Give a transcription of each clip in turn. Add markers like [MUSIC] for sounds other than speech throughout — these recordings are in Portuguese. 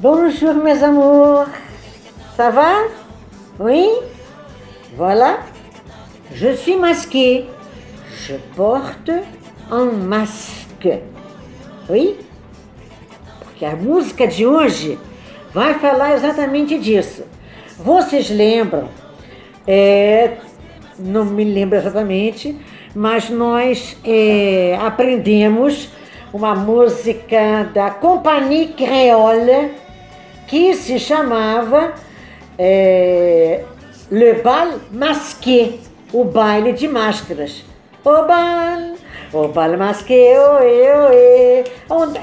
Bonjour mes amours. Ça va Oui Voilà. Je suis masquée. Je porte un masque. Oui? Porque a música de hoje vai falar exatamente disso. Vocês lembram? É, não me lembro exatamente, mas nós é, aprendemos uma música da Compagnie Créole que se chamava é, Le Bal Masqué, o baile de máscaras. O bal, o bal masqué, oê, oê.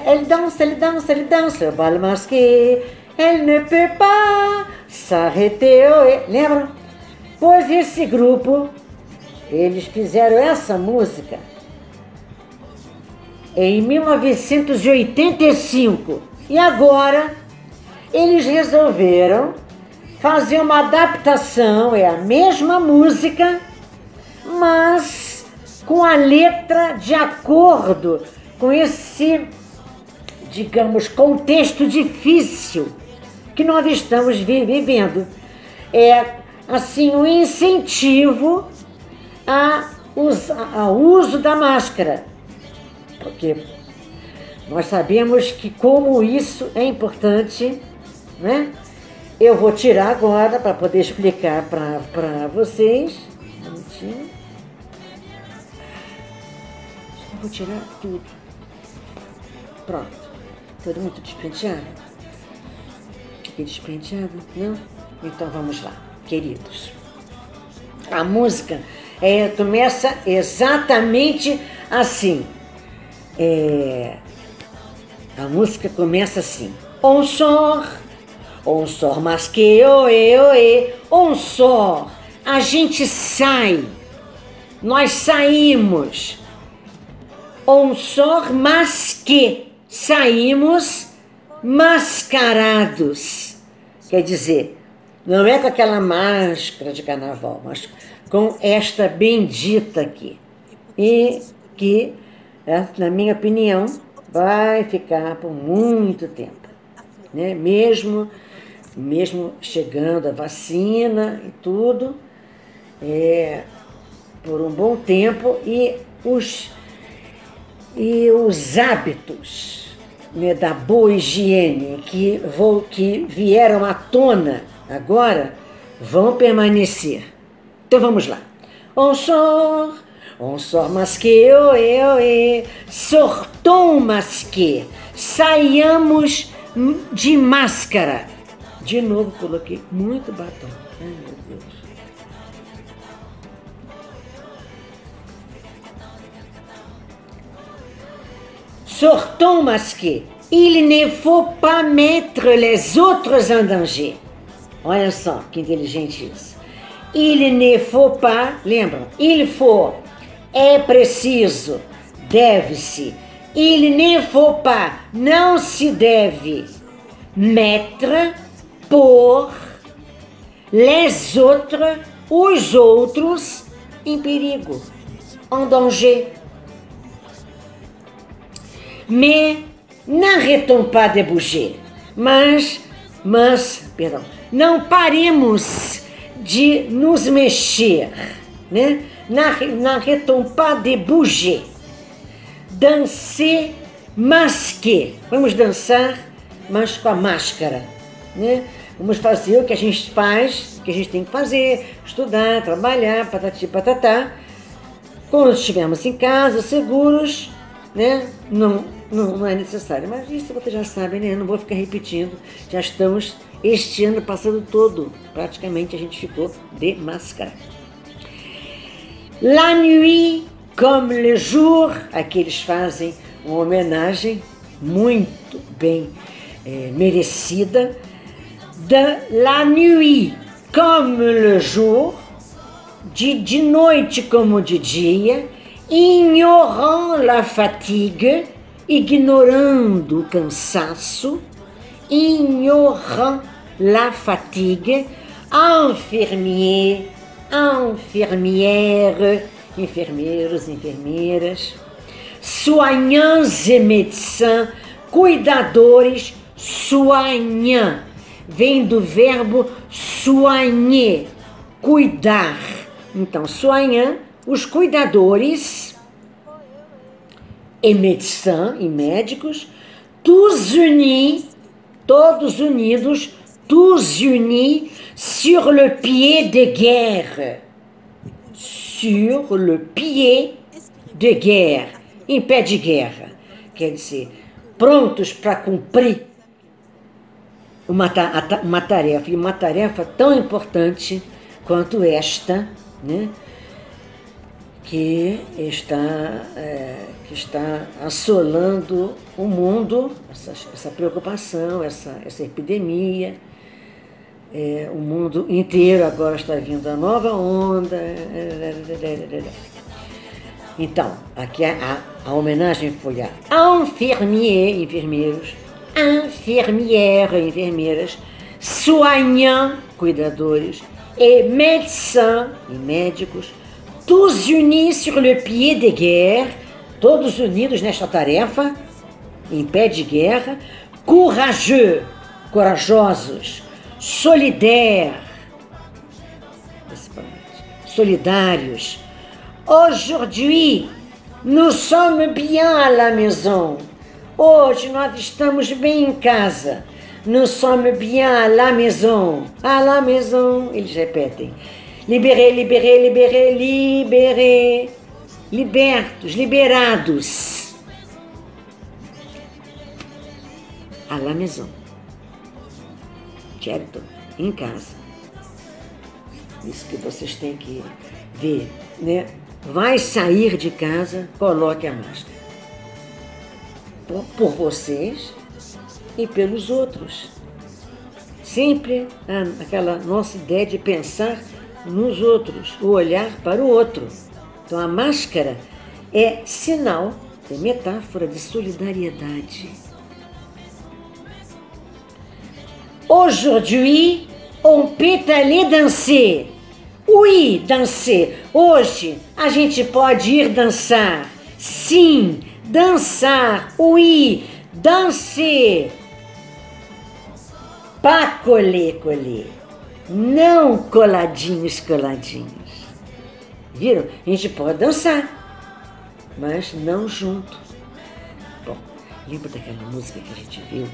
Ele dança, ele dança, ele dança, o bal masqué. Elle ne peut pas s'arrêter, oê. Lembram? Pois esse grupo, eles fizeram essa música em 1985. E agora eles resolveram fazer uma adaptação, é a mesma música, mas com a letra de acordo com esse, digamos, contexto difícil que nós estamos vivendo. É assim um incentivo a ao uso da máscara. Porque nós sabemos que como isso é importante, né? Eu vou tirar agora para poder explicar para vocês. Um minutinho. Eu vou tirar tudo. Pronto. Tudo muito despenteado? Fiquei despenteado? Não? Então vamos lá, queridos. A música é, começa exatamente assim. É, a música começa assim. On sort, on sort masqué, oê, oê, on sort. A gente sai, nós saímos. On sort masqué, saímos mascarados. Quer dizer, não é com aquela máscara de carnaval, mas com esta bendita aqui. E que, é, na minha opinião, vai ficar por muito tempo. Né? Mesmo, mesmo chegando a vacina e tudo, é, por um bom tempo, e os, e os hábitos né, da boa higiene que, vou, que vieram à tona agora vão permanecer. Então vamos lá. On sort, on sort masqué, oê, oê, sortons masqué, saiamos de máscara. De novo coloquei muito batom. Ai meu Deus. Sortons masqué. Il ne faut pas mettre les autres en danger. Olha só que inteligente isso. Il ne faut pas, lembram? Il faut, é preciso, deve-se. Il ne faut pas, não se deve. Mettre, por, les autres, os outros, em perigo, en danger. Mais n'arrêtons pas de bouger. Mas, mas, perdão, não paremos de nos mexer, né? N'arrêtons pas de bouger. Danser masqué. Vamos dançar, mas com a máscara, né? Vamos fazer o que a gente faz, o que a gente tem que fazer, estudar, trabalhar, patati patatá. Quando estivermos em casa, seguros, né? Não, não, não é necessário. Mas isso vocês já sabem, né? Não vou ficar repetindo. Já estamos este ano passado todo, praticamente a gente ficou de máscara. La nuit comme le jour, aqui eles fazem uma homenagem muito bem é, merecida da La nuit comme le jour, de, de noite como de dia, ignorant la fatigue, ignorando o cansaço, ignorant la fatigue, infirmier, infirmière, enfermeiros, enfermeiras, soignants e médecins, cuidadores, soigner, vem do verbo soigner, cuidar. Então, soigner, os cuidadores e médecins e médicos, tous unis, todos unidos, tous unis sur le pied de guerre. Sur le pied de guerre, em pé de guerra. Quer dizer, prontos para cumprir uma, uma tarefa, e uma tarefa tão importante quanto esta, né? que está, é, que está assolando o mundo, essa, essa preocupação, essa, essa epidemia. É, o mundo inteiro agora está vindo a nova onda. Então, aqui a, a homenagem foi a infirmier, enfermeiros, infirmière, enfermeiras, soignants, cuidadores, e médecins, e médicos, tous unis sur le pied de guerre, todos unidos nesta tarefa, em pé de guerra, courageux, corajosos, solidaires, solidários. Aujourd'hui, nous sommes bien à la maison. Hoje nós estamos bem em casa. Nous sommes bien à la maison. À la maison, eles repetem. Liberé, liberé, liberé, liberé. Libertos, liberados. À la maison. Certo? Em casa. Isso que vocês têm que ver, né? Vai sair de casa, coloque a máscara. Por vocês e pelos outros. Sempre aquela nossa ideia de pensar nos outros, o olhar para o outro. Então a máscara é sinal, é metáfora de solidariedade. Aujourd'hui, on peut aller danser. Oui, danser. Hoje a gente pode ir dançar. Sim, dançar. Oui, danser. Pas coller, coller. Não coladinhos, coladinhos. Viram? A gente pode dançar, mas não junto. Bom, lembra daquela música que a gente viu?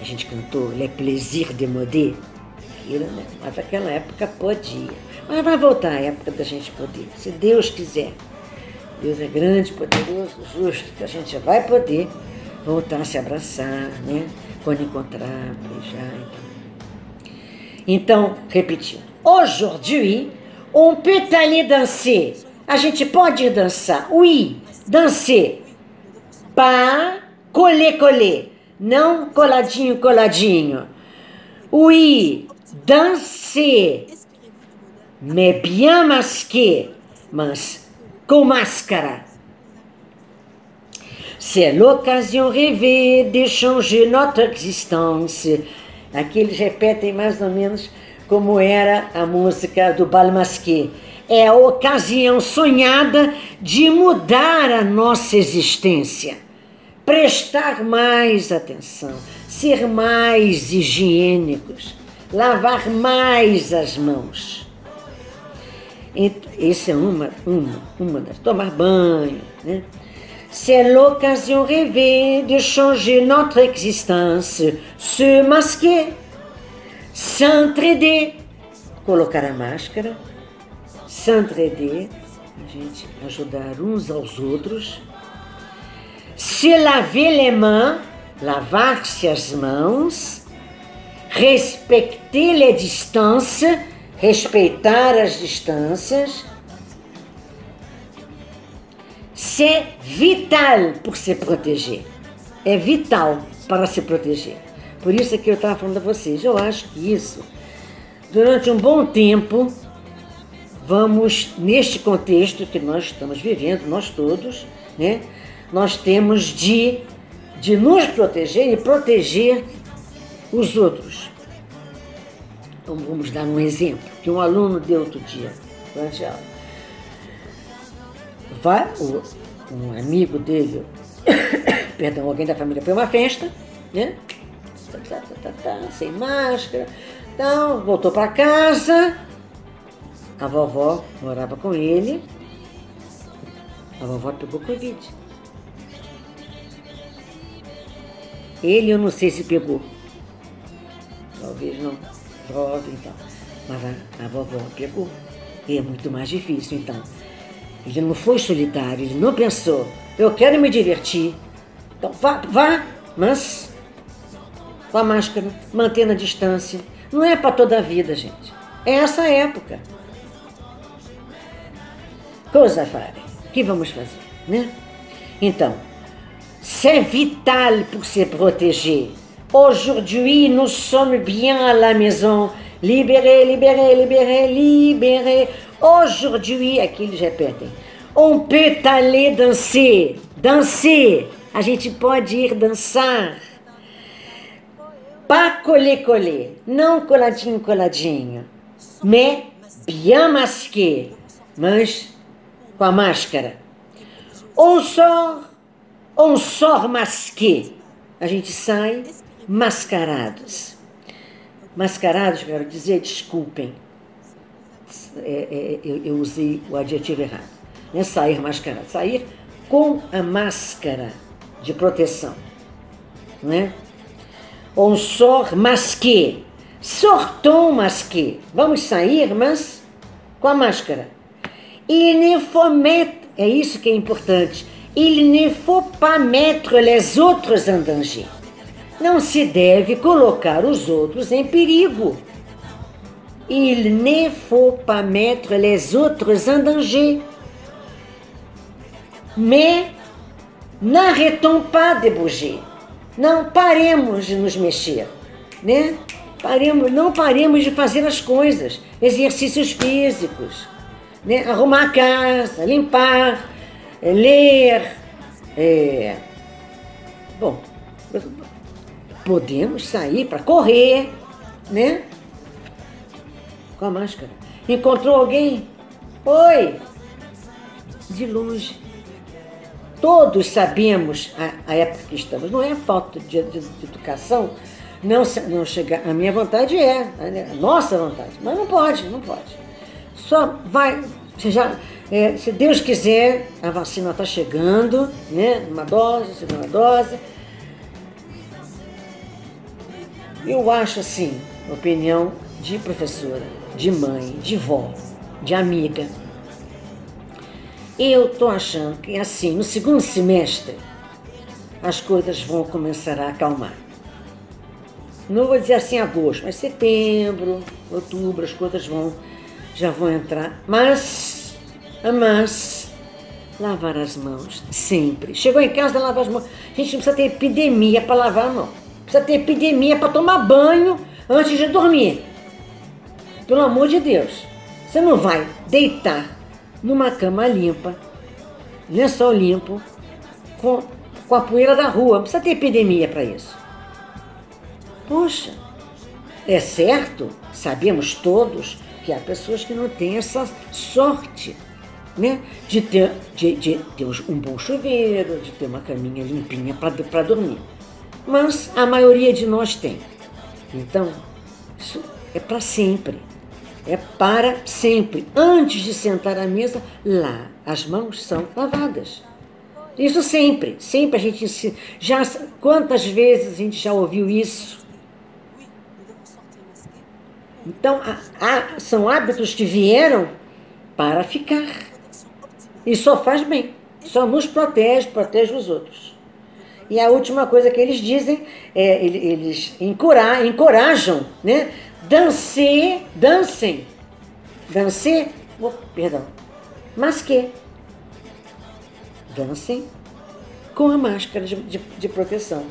A gente cantou Le Plaisir de Modé? Né? Mas naquela época podia. Mas vai voltar a época da gente poder, se Deus quiser. Deus é grande, poderoso, justo, que a gente vai poder voltar a se abraçar, né? Quando encontrar, beijar. Então, então repetindo. Aujourd'hui, on peut aller danser. A gente pode ir dançar. Oui, danser. Pas coller, coller. Não coladinho, coladinho. Oui, danser. Mais bien masqué. Mas com máscara. C'est l'occasion rêvée de changer notre existence. Aqui eles repetem mais ou menos como era a música do Balmasqué. É a ocasião sonhada de mudar a nossa existência, prestar mais atenção, ser mais higiênicos, lavar mais as mãos. Essa é uma, uma, uma das. Tomar banho, né? C'est l'occasion rêvée de changer notre existence, se masquer, s'entraider, colocar a máscara, s'entraider, a gente ajudar uns aos outros, se laver les mains, lavar-se as mãos, respecter les distances, respeitar as distâncias, C'est vital por se proteger. É vital para se proteger. Por isso é que eu estava falando a vocês. Eu acho que isso, durante um bom tempo, vamos, neste contexto que nós estamos vivendo, nós todos, né? Nós temos de, de nos proteger e proteger os outros. Então vamos dar um exemplo que um aluno deu outro dia durante a aula vai, o, um amigo dele, [COUGHS] perdão, alguém da família foi uma festa, né? tá, tá, tá, tá, sem máscara. Então, voltou para casa. A vovó morava com ele. A vovó pegou Covid. Ele eu não sei se pegou. Talvez não. Jovem e tal. Mas a, a vovó pegou. E é muito mais difícil, então. Ele não foi solitário, ele não pensou, eu quero me divertir. Então vá, vá, mas com a máscara, mantendo a distância. Não é para toda a vida, gente. É essa época. Coisa fare. O que vamos fazer, né? Então, c'est vital pour se protéger. Aujourd'hui, nous sommes bien à la maison. Libérez, libérez, libérez, libérez. Aujourd'hui, aqui eles repetem. On peut aller danser. Danser. A gente pode ir dançar. Pas coller, coller. Não coladinho, coladinho. Mais bien masqué. Mas com a máscara. On sort, on sort masqué. A gente sai mascarados. Mascarados, quero dizer, desculpem. É, é, eu, eu, usei o adjetivo errado. Não é sair mascarado. Sair com a máscara de proteção. Não é? On sort masqué. Sortons masqué. Vamos sair, mas com a máscara. Il ne faut mettre, é isso que é importante, il ne faut pas mettre les autres en danger. Não se deve colocar os outros em perigo. Il ne faut pas mettre les autres en danger. Mais n'arrêtons pas de bouger. Não paremos de nos mexer, né? Paremos, não paremos de fazer as coisas, exercícios físicos, né? arrumar a casa, limpar, ler. É... Bom, podemos sair para correr, né? Com a máscara. Encontrou alguém? Oi! De longe. Todos sabemos a, a época que estamos. Não é falta de, de, de educação não, não chegar. A minha vontade é, a nossa vontade, mas não pode, não pode. Só vai, é, se Deus quiser, a vacina está chegando, né? Uma dose, segunda dose. Eu acho assim, opinião de professora, de mãe, de vó, de amiga. Eu tô achando que assim, no segundo semestre, as coisas vão começar a acalmar. Não vou dizer assim agosto, mas setembro, outubro, as coisas vão já vão entrar. Mas, mas, lavar as mãos sempre. Chegou em casa, lavar as mãos. A gente não precisa ter epidemia para lavar a mão. Precisa ter epidemia para tomar banho antes de dormir. Pelo amor de Deus. Você não vai deitar numa cama limpa, lençol limpo, com, com a poeira da rua. Precisa ter epidemia para isso. Poxa, é certo, sabemos todos que há pessoas que não têm essa sorte né? de ter, de, de ter um bom chuveiro, de ter uma caminha limpinha para dormir mas a maioria de nós tem. Então, isso é para sempre. É para sempre. Antes de sentar à mesa, lá as mãos são lavadas. Isso sempre, sempre a gente já quantas vezes a gente já ouviu isso? Então, são hábitos que vieram para ficar. E só faz bem, só nos protege, protege os outros. E a última coisa que eles dizem, é, eles encorajam, né? Dancer, dancem. Dancer, oh, perdão, mas que dancem com a máscara de, de, de proteção.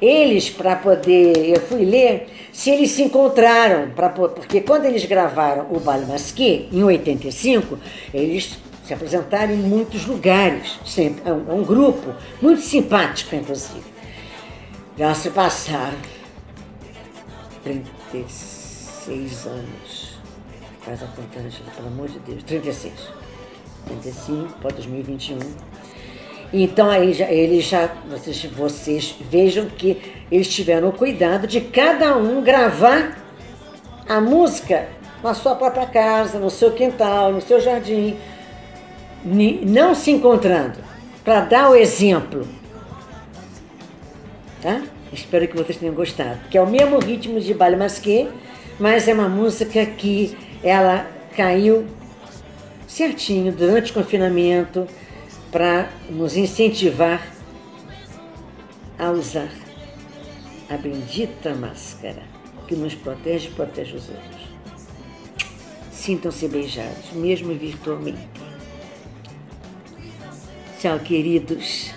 Eles, para poder, eu fui ler, se eles se encontraram, pra, porque quando eles gravaram o Baile Masqué, em 85, eles se apresentaram em muitos lugares, sempre. É um, é um grupo muito simpático, inclusive. Já se passaram 36 anos. Faz a contagem, pelo amor de Deus. 36. 35 para 2021. Então aí já, eles já, vocês, vocês vejam que eles tiveram o cuidado de cada um gravar a música na sua própria casa, no seu quintal, no seu jardim, não se encontrando, para dar o exemplo. Tá? Espero que vocês tenham gostado, que é o mesmo ritmo de baile masqué, mas é uma música que ela caiu certinho durante o confinamento para nos incentivar a usar a bendita máscara que nos protege e protege os outros. Sintam-se beijados, mesmo virtualmente. Tchau, queridos.